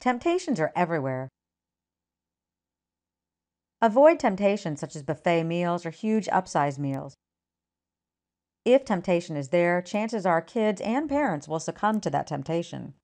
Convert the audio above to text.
Temptations are everywhere. Avoid temptations such as buffet meals or huge upsize meals. If temptation is there, chances are kids and parents will succumb to that temptation.